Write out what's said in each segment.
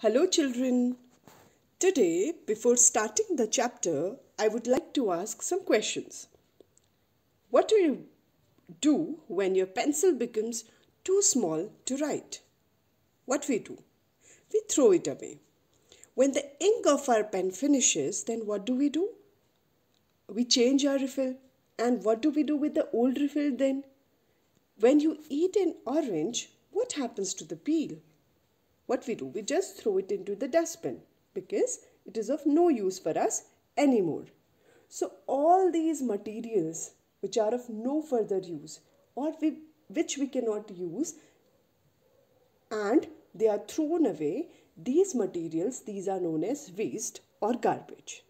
Hello, children. Today, before starting the chapter, I would like to ask some questions. What do you do when your pencil becomes too small to write? What we do? We throw it away. When the ink of our pen finishes, then what do we do? We change our refill. And what do we do with the old refill then? When you eat an orange, what happens to the peel? What we do? We just throw it into the dustbin because it is of no use for us anymore. So, all these materials which are of no further use or we, which we cannot use and they are thrown away, these materials, these are known as waste or garbage.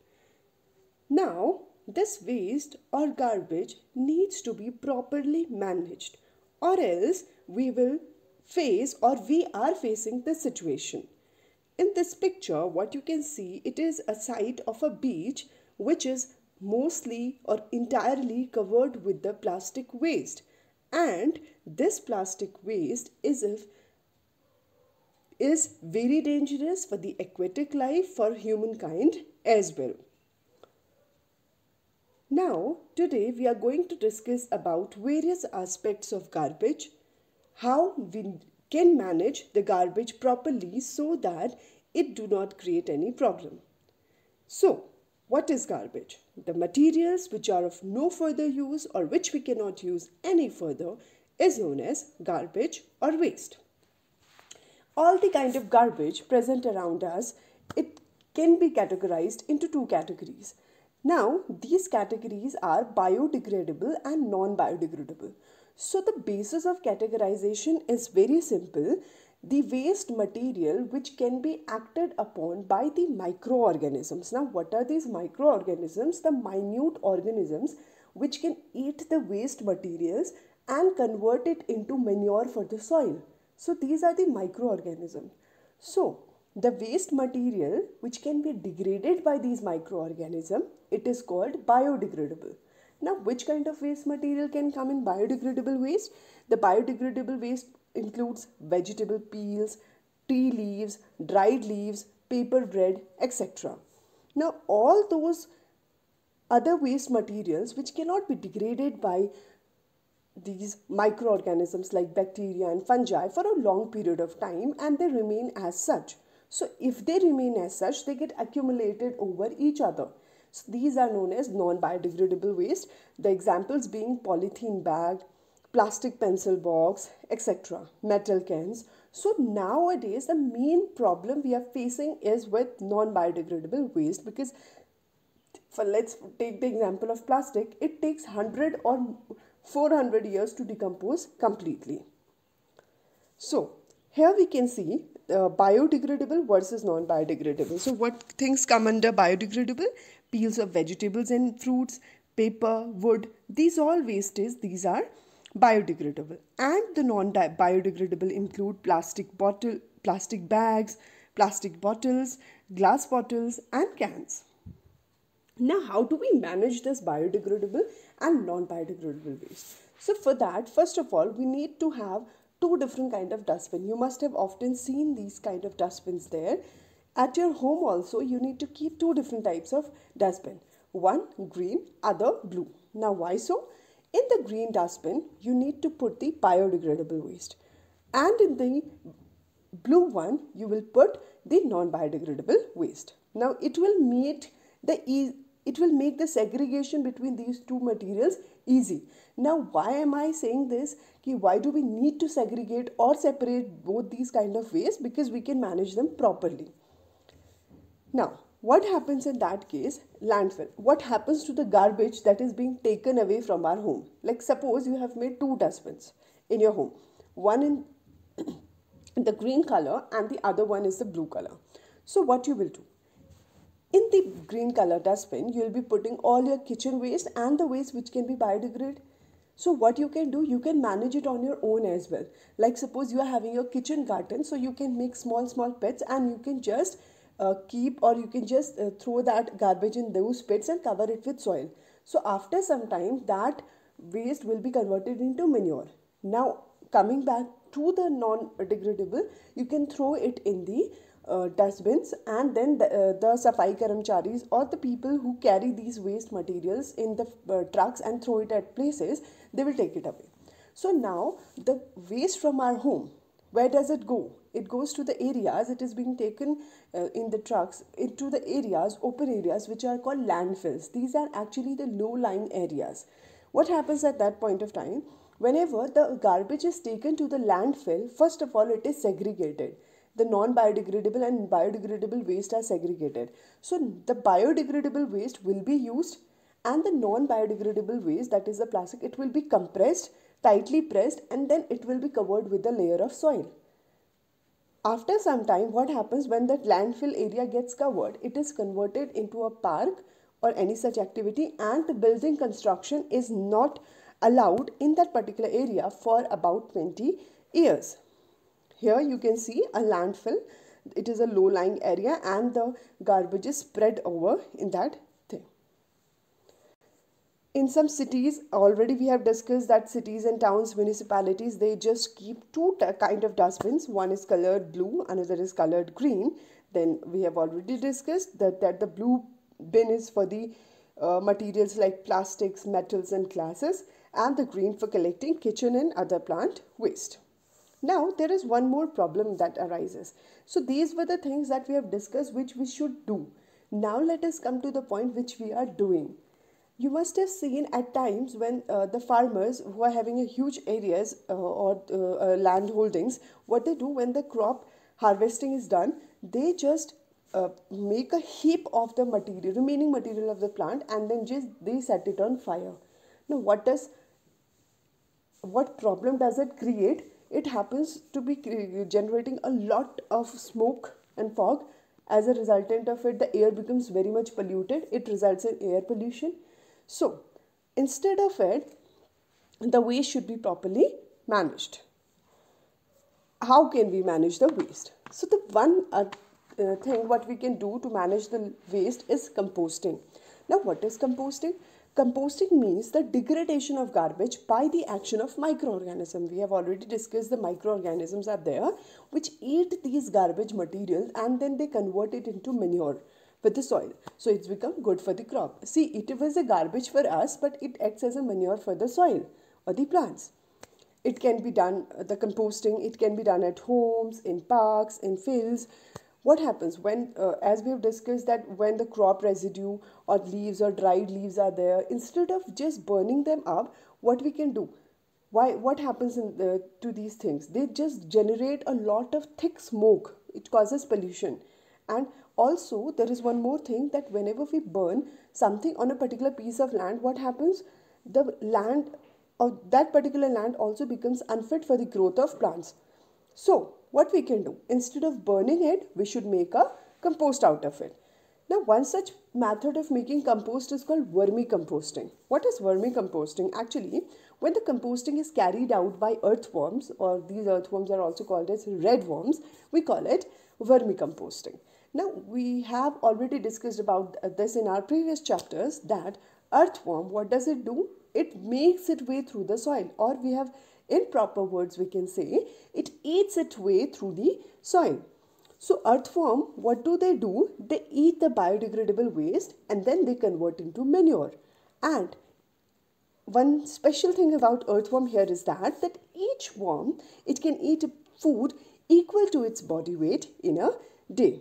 Now, this waste or garbage needs to be properly managed or else we will face or we are facing this situation. In this picture, what you can see, it is a site of a beach which is mostly or entirely covered with the plastic waste. And this plastic waste is if is very dangerous for the aquatic life for humankind as well. Now, today we are going to discuss about various aspects of garbage, how we can manage the garbage properly so that it do not create any problem. So, what is garbage? The materials which are of no further use or which we cannot use any further is known as garbage or waste. All the kind of garbage present around us, it can be categorized into two categories. Now, these categories are biodegradable and non-biodegradable. So, the basis of categorization is very simple. The waste material which can be acted upon by the microorganisms. Now, what are these microorganisms? The minute organisms which can eat the waste materials and convert it into manure for the soil. So, these are the microorganisms. So, the waste material which can be degraded by these microorganisms, it is called biodegradable. Now, which kind of waste material can come in biodegradable waste? The biodegradable waste includes vegetable peels, tea leaves, dried leaves, paper bread, etc. Now, all those other waste materials which cannot be degraded by these microorganisms like bacteria and fungi for a long period of time and they remain as such. So if they remain as such, they get accumulated over each other. So these are known as non-biodegradable waste. The examples being polythene bag, plastic pencil box, etc. Metal cans. So nowadays the main problem we are facing is with non-biodegradable waste because for let's take the example of plastic, it takes 100 or 400 years to decompose completely. So here we can see uh, biodegradable versus non-biodegradable. So what things come under biodegradable? Peels of vegetables and fruits, paper, wood, these all wastes, these are biodegradable. And the non-biodegradable include plastic bottle, plastic bags, plastic bottles, glass bottles and cans. Now, how do we manage this biodegradable and non-biodegradable waste? So for that, first of all, we need to have two different kind of dustbin. You must have often seen these kind of dustbins there. At your home also, you need to keep two different types of dustbin. One green, other blue. Now why so? In the green dustbin, you need to put the biodegradable waste. And in the blue one, you will put the non-biodegradable waste. Now it will meet the e it will make the segregation between these two materials easy. Now, why am I saying this? Ki why do we need to segregate or separate both these kind of waste? Because we can manage them properly. Now, what happens in that case? Landfill. What happens to the garbage that is being taken away from our home? Like suppose you have made two dustbins in your home. One in the green color and the other one is the blue color. So what you will do? In the green color dustbin, you will be putting all your kitchen waste and the waste which can be biodegraded. So what you can do, you can manage it on your own as well. Like suppose you are having your kitchen garden, so you can make small, small pits and you can just uh, keep or you can just uh, throw that garbage in those pits and cover it with soil. So after some time, that waste will be converted into manure. Now coming back to the non-degradable, you can throw it in the uh, dustbins and then the, uh, the safai karamcharis or the people who carry these waste materials in the uh, trucks and throw it at places they will take it away. So now the waste from our home where does it go? It goes to the areas it is being taken uh, in the trucks into the areas open areas which are called landfills. These are actually the low lying areas. What happens at that point of time? Whenever the garbage is taken to the landfill first of all it is segregated the non-biodegradable and biodegradable waste are segregated. So the biodegradable waste will be used and the non-biodegradable waste that is the plastic it will be compressed, tightly pressed and then it will be covered with a layer of soil. After some time what happens when that landfill area gets covered it is converted into a park or any such activity and the building construction is not allowed in that particular area for about 20 years. Here you can see a landfill. It is a low-lying area and the garbage is spread over in that thing. In some cities, already we have discussed that cities and towns, municipalities, they just keep two kind of dustbins. One is colored blue, another is colored green. Then we have already discussed that, that the blue bin is for the uh, materials like plastics, metals and glasses and the green for collecting kitchen and other plant waste. Now, there is one more problem that arises. So, these were the things that we have discussed which we should do. Now, let us come to the point which we are doing. You must have seen at times when uh, the farmers who are having a huge areas uh, or uh, uh land holdings, what they do when the crop harvesting is done, they just uh, make a heap of the material, remaining material of the plant, and then just they set it on fire. Now, what does what problem does it create? It happens to be generating a lot of smoke and fog. As a resultant of it, the air becomes very much polluted. It results in air pollution. So, instead of it, the waste should be properly managed. How can we manage the waste? So, the one uh, uh, thing what we can do to manage the waste is composting. Now, what is composting? Composting means the degradation of garbage by the action of microorganisms. We have already discussed the microorganisms are there which eat these garbage materials and then they convert it into manure with the soil. So it's become good for the crop. See, it was a garbage for us but it acts as a manure for the soil or the plants. It can be done, the composting, it can be done at homes, in parks, in fields what happens when uh, as we have discussed that when the crop residue or leaves or dried leaves are there instead of just burning them up what we can do? Why what happens in the, to these things? They just generate a lot of thick smoke. It causes pollution. And also there is one more thing that whenever we burn something on a particular piece of land what happens? The land of that particular land also becomes unfit for the growth of plants. So what we can do instead of burning it we should make a compost out of it. Now one such method of making compost is called vermicomposting what is vermicomposting actually when the composting is carried out by earthworms or these earthworms are also called as red worms we call it vermicomposting now we have already discussed about this in our previous chapters that earthworm what does it do? It makes its way through the soil or we have in proper words we can say it eats its way through the soil. So earthworm what do they do? They eat the biodegradable waste and then they convert into manure. And one special thing about earthworm here is that that each worm it can eat a food equal to its body weight in a day.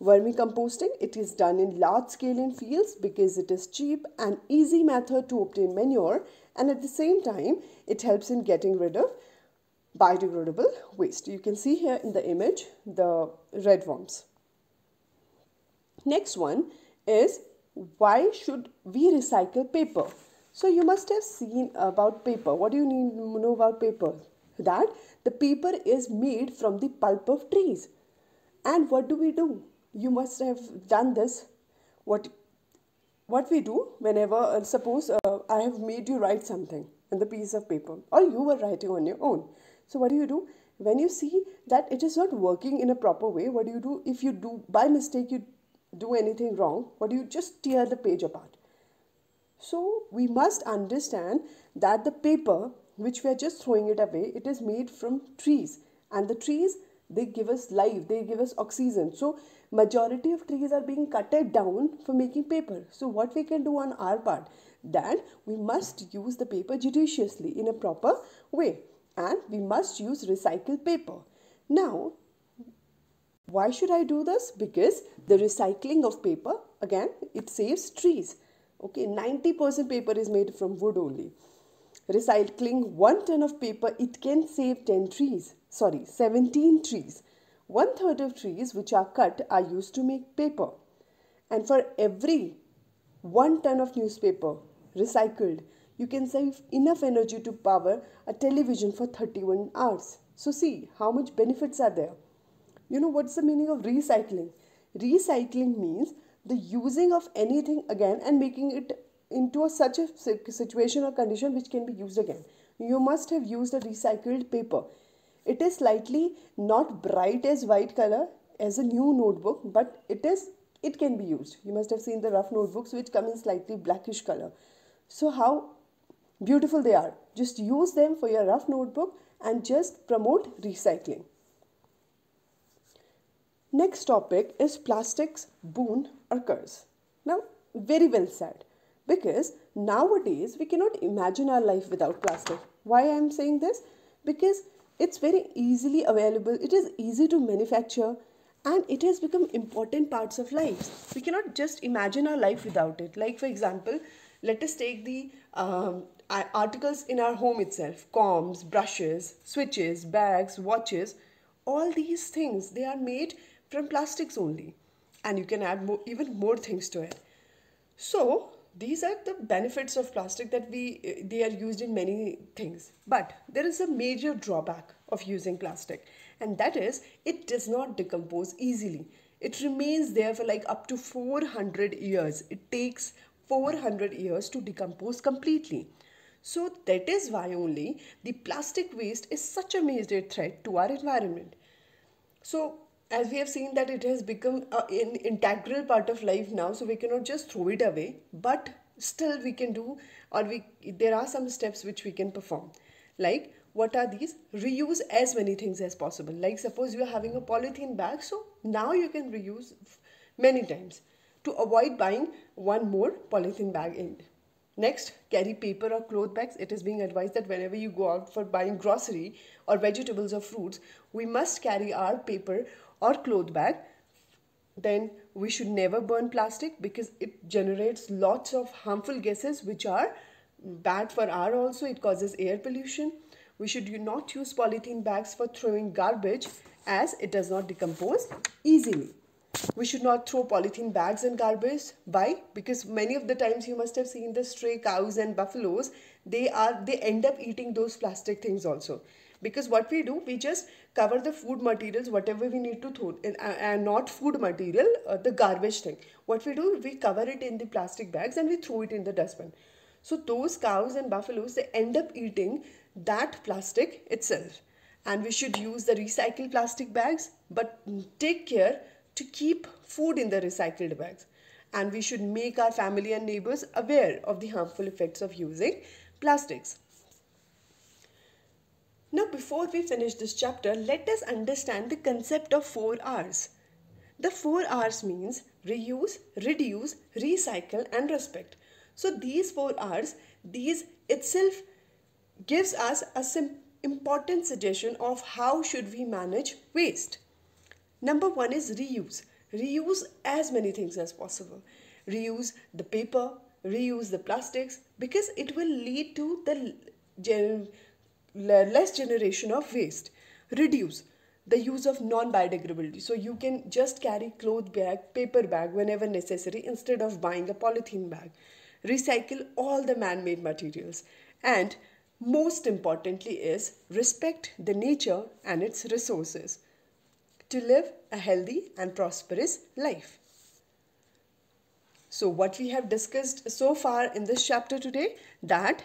Vermicomposting, it is done in large scale in fields because it is cheap and easy method to obtain manure and at the same time it helps in getting rid of biodegradable waste. You can see here in the image the red worms. Next one is why should we recycle paper? So you must have seen about paper. What do you need to know about paper? That the paper is made from the pulp of trees. And what do we do? You must have done this. What what we do whenever, uh, suppose uh, I have made you write something in the piece of paper or you were writing on your own. So what do you do? When you see that it is not working in a proper way, what do you do? If you do, by mistake, you do anything wrong, what do you just tear the page apart? So we must understand that the paper which we are just throwing it away, it is made from trees and the trees they give us life they give us oxygen so majority of trees are being cutted down for making paper. So what we can do on our part? That we must use the paper judiciously in a proper way. And we must use recycled paper. Now why should i do this? Because the recycling of paper again it saves trees. Okay 90% paper is made from wood only. Recycling 1 ton of paper it can save 10 trees. Sorry 17 trees one third of trees which are cut are used to make paper and for every 1 ton of newspaper recycled you can save enough energy to power a television for 31 hours so see how much benefits are there you know what's the meaning of recycling recycling means the using of anything again and making it into a, such a situation or condition which can be used again. You must have used a recycled paper. It is slightly not bright as white color as a new notebook, but it is it can be used. You must have seen the rough notebooks which come in slightly blackish color. So how beautiful they are. Just use them for your rough notebook and just promote recycling. Next topic is plastics boon or curse. Now, very well said. Because nowadays we cannot imagine our life without plastic. Why I am saying this? Because it's very easily available, it is easy to manufacture, and it has become important parts of life. We cannot just imagine our life without it. Like, for example, let us take the um, articles in our home itself combs, brushes, switches, bags, watches. All these things they are made from plastics only and you can add more, even more things to it so these are the benefits of plastic that we eh, they are used in many things. But there is a major drawback of using plastic and that is it does not decompose easily. It remains there for like up to 400 years. It takes 400 years to decompose completely. So that is why only the plastic waste is such a major threat to our environment. So as we have seen that it has become an integral part of life now so we cannot just throw it away but still we can do or we there are some steps which we can perform. Like what are these? Reuse as many things as possible. Like suppose you are having a polythene bag so now you can reuse many times to avoid buying one more polythene bag in Next, carry paper or cloth bags. It is being advised that whenever you go out for buying grocery or vegetables or fruits, we must carry our paper or cloth bag. Then we should never burn plastic because it generates lots of harmful gases which are bad for our also. It causes air pollution. We should not use polythene bags for throwing garbage as it does not decompose easily we should not throw polythene bags and garbage. Why? Because many of the times you must have seen the stray cows and buffaloes. They are they end up eating those plastic things also. Because what we do we just cover the food materials whatever we need to throw uh, and not food material uh, the garbage thing. What we do we cover it in the plastic bags and we throw it in the dustbin. So those cows and buffaloes they end up eating that plastic itself. And we should use the recycled plastic bags but take care to keep food in the recycled bags and we should make our family and neighbors aware of the harmful effects of using plastics now, before we finish this chapter, let us understand the concept of 4 R's. The 4 R's means reuse, reduce, recycle and respect. So these 4 R's, these itself gives us a important suggestion of how should we manage waste. Number 1 is reuse. Reuse as many things as possible. Reuse the paper, reuse the plastics because it will lead to the less generation of waste. Reduce the use of non-biodegradability. So you can just carry cloth bag, paper bag whenever necessary instead of buying a polythene bag. Recycle all the man-made materials. And most importantly is respect the nature and its resources to live a healthy and prosperous life. So what we have discussed so far in this chapter today that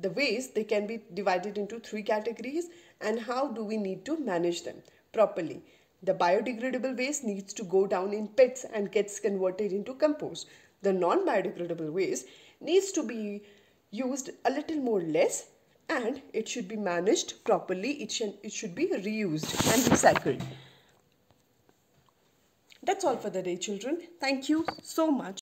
the waste they can be divided into three categories and how do we need to manage them properly the biodegradable waste needs to go down in pits and gets converted into compost the non biodegradable waste needs to be used a little more less and it should be managed properly. It should, it should be reused and recycled. That's all for the day, children. Thank you so much.